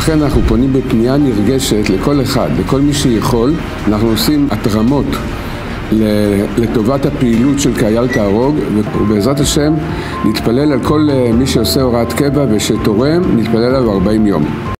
לכן אנחנו פונים בפנייה נרגשת לכל אחד, לכל מי שיכול, אנחנו עושים התרמות לטובת הפעילות של קהילה תהרוג ובעזרת השם נתפלל על כל אה, מי שעושה הוראת קבע ושתורם, נתפלל עליו 40 יום.